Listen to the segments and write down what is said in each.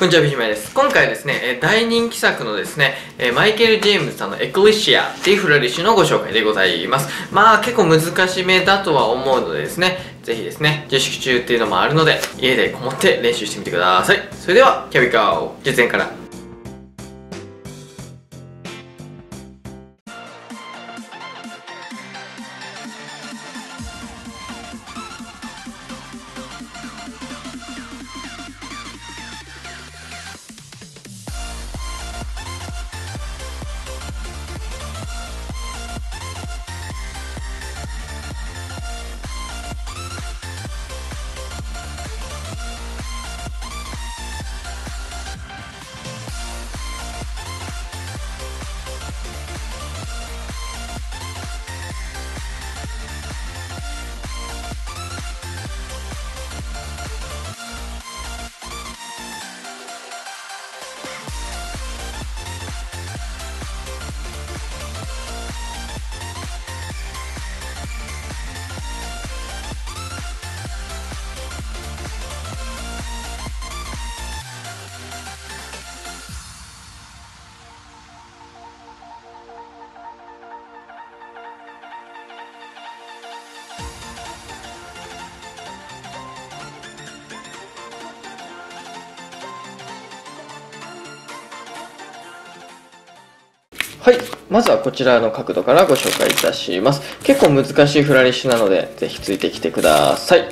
こんにちは、ビジマです。今回はですね、大人気作のですね、マイケル・ジェームズさんのエクリシアっていうフラリッシュのご紹介でございます。まあ結構難しめだとは思うのでですね、ぜひですね、自粛中っていうのもあるので、家でこもって練習してみてください。それでは、キャビカーを実演からはい。まずはこちらの角度からご紹介いたします。結構難しいフラリッシュなので、ぜひついてきてください。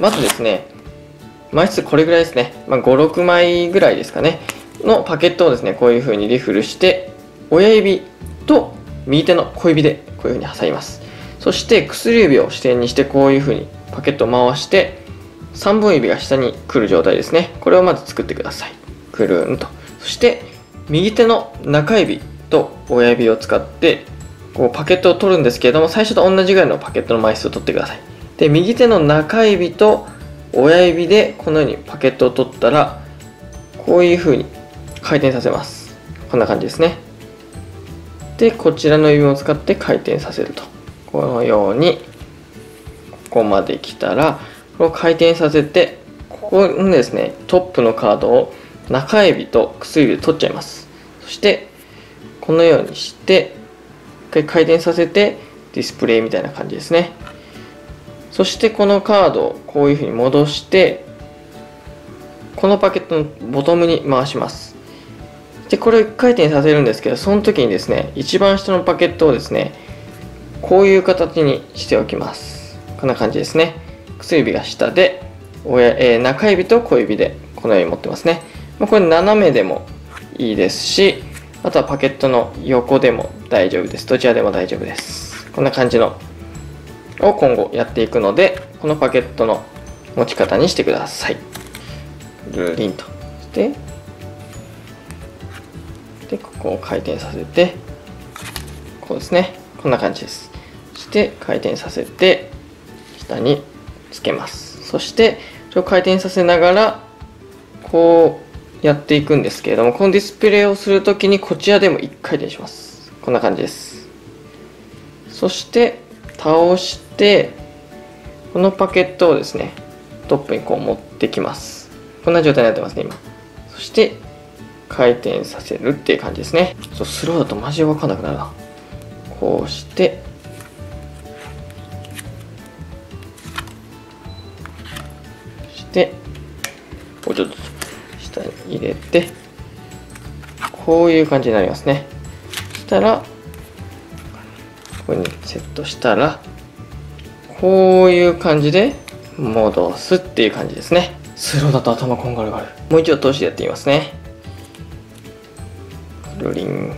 まずですね、枚数これぐらいですね。まあ、5、6枚ぐらいですかね。のパケットをですね、こういう風にリフルして、親指と右手の小指でこういう風に挟みます。そして薬指を支点にしてこういう風にパケットを回して、3本指が下に来る状態ですね。これをまず作ってください。くるんと。そして、右手の中指と親指を使ってこうパケットを取るんですけれども最初と同じぐらいのパケットの枚数を取ってください。で右手の中指と親指でこのようにパケットを取ったらこういう風に回転させます。こんな感じですね。でこちらの指を使って回転させると。このようにここまで来たらこれを回転させてここのですねトップのカードを中指と薬指で取っちゃいます。そしてこのようにして一回回転させてディスプレイみたいな感じですね。そしてこのカードをこういうふうに戻してこのパケットのボトムに回します。でこれを1回転させるんですけどその時にですね一番下のパケットをですねこういう形にしておきます。こんな感じですね。薬指が下で親、えー、中指と小指でこのように持ってますね。まこれ斜めでもいいですしあとはパケットの横でも大丈夫です。どちらでも大丈夫です。こんな感じのを今後やっていくので、このパケットの持ち方にしてください。ルリンと。して、で、ここを回転させて、こうですね。こんな感じです。そして回転させて、下につけます。そして、それを回転させながら、こう、やっていくんですけれども、このディスプレイをするときにこちらでも1回転します。こんな感じです。そして、倒して、このパケットをですね、トップにこう持ってきます。こんな状態になってますね、今。そして、回転させるっていう感じですね。そう、スローだとマジでわかんなくなるな。こうして、そして、もうちょっと下に入れてこういう感じになりますね。そしたらここにセットしたらこういう感じで戻すっていう感じですね。スローだと頭こんがらがる。もう一度通してやってみますね。ルリン。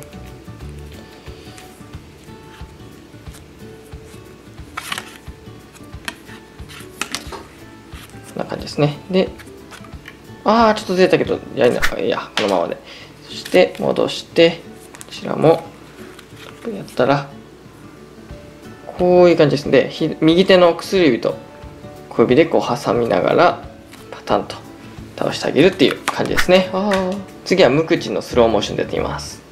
こんな感じですね。でああ、ちょっとずれたけど、やりな、いや、このままで。そして戻して、こちらもやったら、こういう感じですね。で、右手の薬指と小指でこう挟みながら、パタンと倒してあげるっていう感じですね。あ次は無口のスローモーションでやってみます。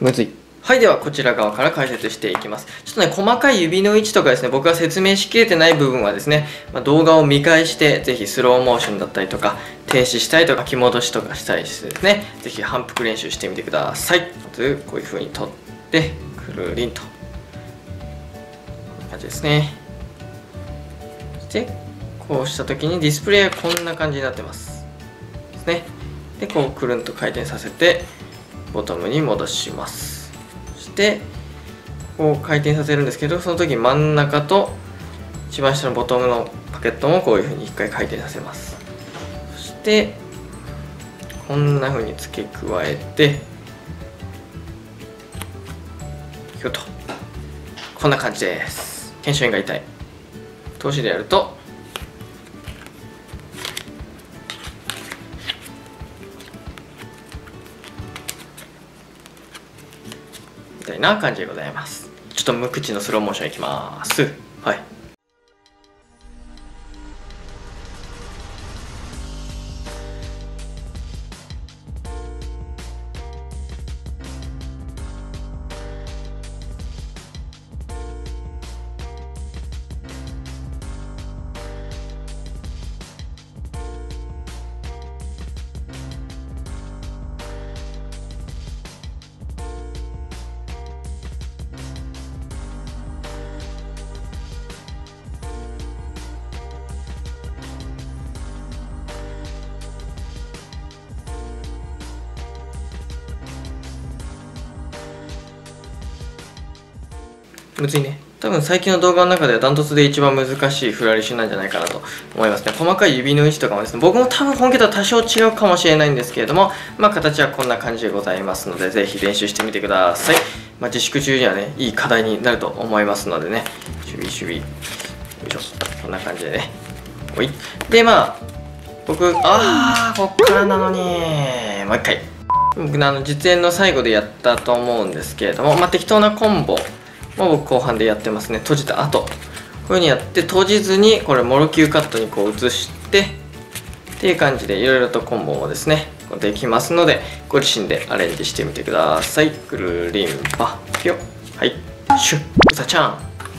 むずい。はいではこちら側から解説していきます。ちょっとね細かい指の位置とかですね僕が説明しきれてない部分はですね、まあ、動画を見返してぜひスローモーションだったりとか停止したりとか気戻しとかしたりしてですね。ぜひ反復練習してみてください。まずこういう風に取ってくるりんと。こんな感じですね。そしてこうした時にディスプレイはこんな感じになってます。ですね。でこうくるんと回転させてボトムに戻します。してこう回転させるんですけどその時真ん中と一番下のボトムのパケットもこういうふうに一回回転させます。そしてこんなふうに付け加えてひょと。こんな感じです。腱鞘炎が痛い。投資でやるとたいな感じでございます。ちょっと無口のスローモーションいきます。はい。むずいね。多分最近の動画の中ではダントツで一番難しいフラリッシュなんじゃないかなと思いますね。細かい指の位置とかもですね。僕も多分本気とは多少違うかもしれないんですけれどもまあ形はこんな感じでございますのでぜひ練習してみてください。まあ、自粛中にはねいい課題になると思いますのでね。守備守備よいしょ。こんな感じでね。ほい。でまあ僕ああこっからなのに。もう一回。僕のあの実演の最後でやったと思うんですけれどもまあ適当なコンボまあ、僕後半でやってますね。閉じた後。こういう風にやって閉じずにこれモロキューカットにこう移してっていう感じでいろいろとコンボもですねできますのでご自身でアレンジしてみてください。くるりんぱぴょ。はい。シュッ。うさちゃん。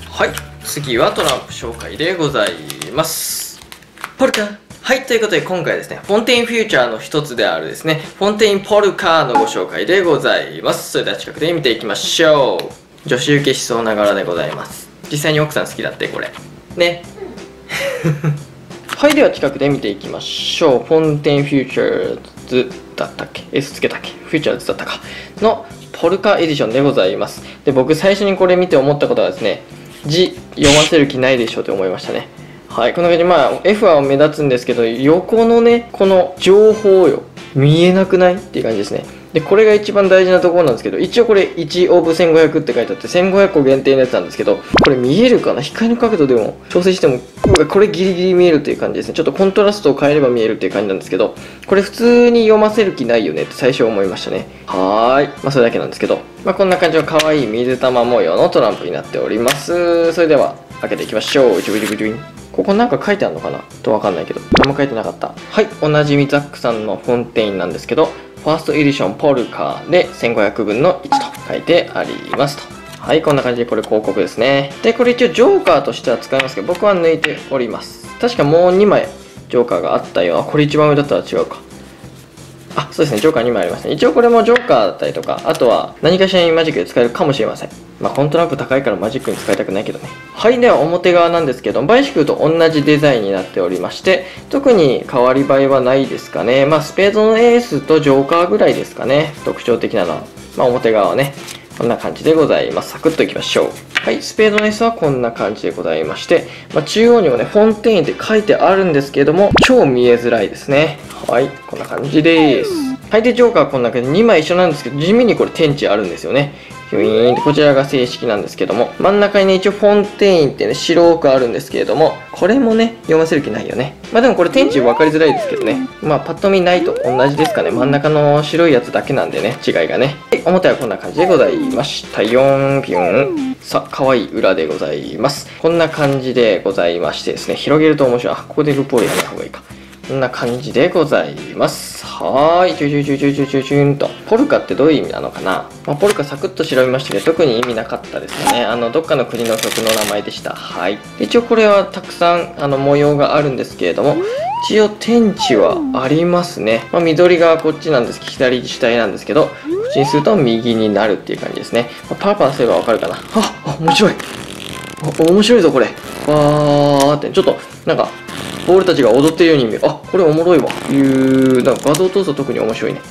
はい。次はトランプ紹介でございます。ポルカ。はい、ということで今回ですね、フォンテインフューチャーの一つであるですね、フォンテインポルカのご紹介でございます。それでは近くで見ていきましょう。女子受けしそうな柄でございます。実際に奥さん好きだってこれ。ね。はいでは近くで見ていきましょう。フォンテンフューチャーズだったっけ？S つけたっけ？フューチャーズだったか。のポルカエディションでございます。で僕最初にこれ見て思ったことはですね字読ませる気ないでしょうって思いましたね。はいこんな感じまあ F は目立つんですけど横のねこの情報よ。見えなくない？っていう感じですね。でこれが一番大事なところなんですけど一応これ1 of 1500って書いてあって1500個限定のやつなんですけどこれ見えるかな？光の角度でも調整してもこれギリギリ見えるっていう感じですね。ちょっとコントラストを変えれば見えるっていう感じなんですけどこれ普通に読ませる気ないよねって最初思いましたね。はーい。まあそれだけなんですけど。まあこんな感じの可愛い水玉模様のトランプになっております。それでは開けていきましょう。ジュビリビリンここなんか書いてあるのかな？とわかんないけど。何も書いてなかった。はい。おなじみザックさんのフォンテインなんですけどファーストエディションポルカーで1500分の1と書いてありますと。はい、こんな感じでこれ広告ですね。で、これ一応ジョーカーとしては使いますけど、僕は抜いております。確かもう2枚ジョーカーがあったような、これ一番上だったら違うか。あ、そうですね、ジョーカー2枚ありますね。一応これもジョーカーだったりとか、あとは何かしらにマジックで使えるかもしれません。まあ、コントランプ高いからマジックに使いたくないけどね。はい、では表側なんですけど、バイシクルと同じデザインになっておりまして、特に変わり映えはないですかね。まあ、スペードのエースとジョーカーぐらいですかね。特徴的なのは。まあ、表側はね、こんな感じでございます。サクッといきましょう。はい、スペードのエースはこんな感じでございまして、まあ、中央にもね、フォンテインって書いてあるんですけども、超見えづらいですね。はい、こんな感じです。はい、で、ジョーカーはこんな感じで2枚一緒なんですけど、地味にこれ天地あるんですよね。ヒュイーンってこちらが正式なんですけども、真ん中にね、一応フォンテインってね、白くあるんですけれども、これもね、読ませる気ないよね。まあでもこれ天地分かりづらいですけどね。まあパッと見ないと同じですかね。真ん中の白いやつだけなんでね、違いがね。はい、表はこんな感じでございました。4ピョン。さあ、可愛い裏でございます。こんな感じでございましてですね、広げると面白い。あ、ここでルポールやめた方がいいか。んな感じでございます。はーい、ちょちょちょちょちょちょちょんと。ポルカってどういう意味なのかな、まあ、ポルカサクッと調べましたけど、特に意味なかったですね。あの、どっかの国の曲の名前でした。はい。一応これはたくさん、あの、模様があるんですけれども、一応天地はありますね。まあ、緑がこっちなんですけど、左主体なんですけど、こっちにすると右になるっていう感じですね。まあ、パラパラすればわかるかな。あ、あ、面白い。面白いぞこれわーってちょっとなんかボールたちが踊ってるように見えるあこれおもろいわ。いうなんか画像通すと特に面白いね。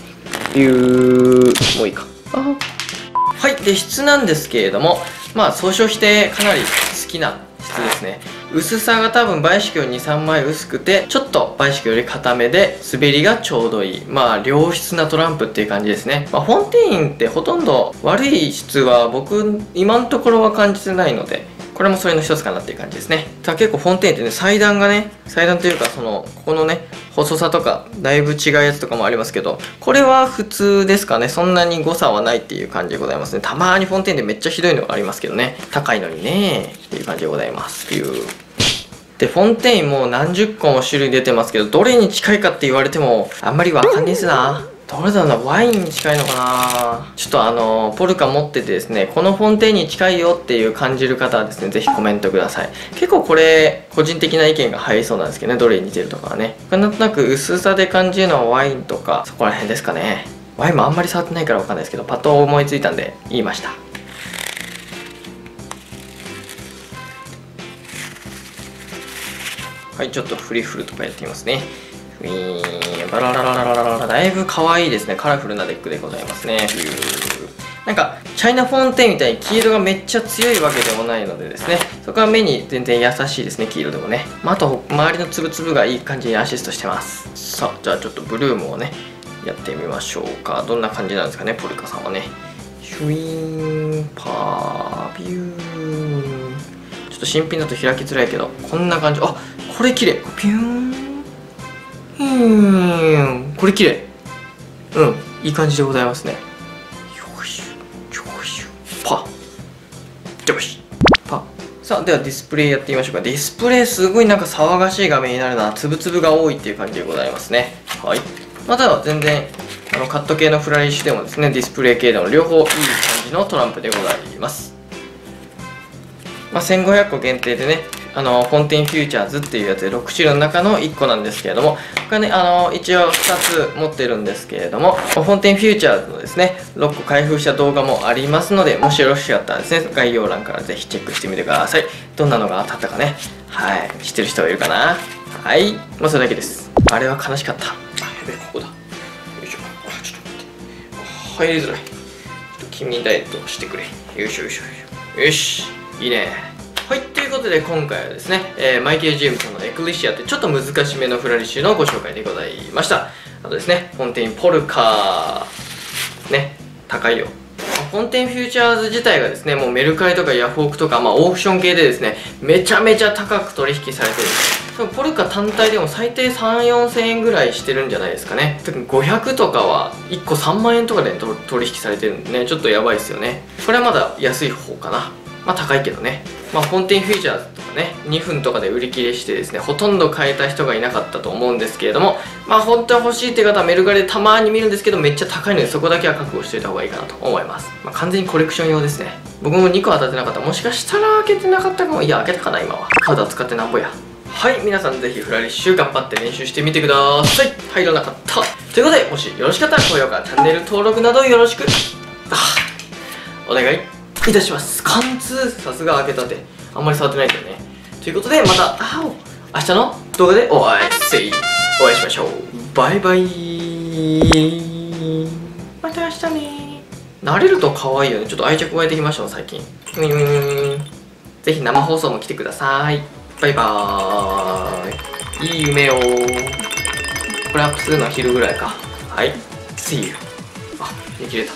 いうもういいか。あは。いで質なんですけれどもまあ総称してかなり好きな質ですね。薄さが多分バイシクより23枚薄くてちょっとバイシクより硬めで滑りがちょうどいい。まあ良質なトランプっていう感じですね、まあ、フォンテインってほとんど悪い質は僕今のところは感じてないのでこれもそれの一つかなっていう感じですね。ただ結構フォンテインってね裁断がね裁断というかそのここのね細さとかだいぶ違うやつとかもありますけどこれは普通ですかね。そんなに誤差はないっていう感じでございますね。たまにフォンテインでめっちゃひどいのがありますけどね。高いのにね。っていう感じでございます。っていうでフォンテインも何十個も種類出てますけどどれに近いかって言われてもあんまりわかんないですな。どれだろうなワインに近いのかな。ちょっとあのポルカ持っててですねこのフォンテインに近いよっていう感じる方はですねぜひコメントください。結構これ個人的な意見が入りそうなんですけどねどれに似てるとかはね。なんとなく薄さで感じるのはワインとかそこら辺ですかね。ワインもあんまり触ってないからわかんないですけどパッと思いついたんで言いました。はい、ちょっとリフルとかやってみますね。ウィーン、バラララララララだいぶ可愛いですね。カラフルなデックでございますね。なんか、チャイナフォンテンみたいに黄色がめっちゃ強いわけでもないのでですね、そこは目に全然優しいですね、黄色でもね。まあ、あと、周りのつぶつぶがいい感じにアシストしてます。さあ、じゃあちょっとブルームをね、やってみましょうか。どんな感じなんですかね、ポルカさんはね。シュイーン、パー、ビュー。ちょっと新品だと開きづらいけど、こんな感じ。あこれ綺麗ピューンこれ綺麗。うん。いい感じでございますね。よしよしパ。よし。パ。さあではディスプレイやってみましょうか。ディスプレイすごいなんか騒がしい画面になるな。つぶつぶが多いっていう感じでございますね。はい。または全然あのカット系のフラリッシュでもですねディスプレイ系でも両方いい感じのトランプでございます。まあ、1500個限定でねあのフォンテインフューチャーズっていうやつで6種類の中の1個なんですけれどもこれねあの一応2つ持ってるんですけれどもフォンテインフューチャーズのですね6個開封した動画もありますのでもしよろしかったらですね概要欄からぜひチェックしてみてください。どんなのが当たったかね。はい。知ってる人はいるかな。はい。まあそれだけです。あれは悲しかった。あやべえここだ。よいしょ。あちょっと待って。入りづらい。ちょっと君ダイエットしてくれ。よいしょよいしょ。よし。いいね。はい、ということで今回はですね、えーマイケル・ジェームソンのエクレシアってちょっと難しめのフラリッシュのご紹介でございました。あとですね、フォンテイン・ポルカー、ね、高いよ。フォンテイン・フューチャーズ自体がですね、もうメルカリとかヤフオクとか、まあオークション系でですね、めちゃめちゃ高く取引されてる。多分ポルカ単体でも最低3、4千円ぐらいしてるんじゃないですかね。特に500とかは1個3万円とかで取取引されてるんでね、ちょっとやばいですよね。これはまだ安い方かな。まあ高いけどね。まあ、 Fontaine Futures とかね2分とかで売り切れしてですねほとんど買えた人がいなかったと思うんですけれどもまあ本当は欲しいって方はメルカリでたまに見るんですけどめっちゃ高いのでそこだけは覚悟しておいた方がいいかなと思います、まあ、完全にコレクション用ですね。僕も2個当たってなかった。もしかしたら開けてなかったかも。いや開けたかな今は。カードは使ってなんぼや。はい皆さんぜひフラリッシュ頑張って練習してみてください。入らなかった。ということでもしよろしかったら高評価チャンネル登録などよろしく。お願い。いたします。貫通さすが開けたて。あんまり触ってないけどね。ということでまたあお明日の動画でお会いせいお会いしましょう。バイバイ。また明日ね。慣れると可愛いよね。ちょっと愛着湧いてきました最近。うーんぜひ生放送も来てくださいバイバーイいい夢をこれアップするのは昼ぐらいかはい See you あ見切れた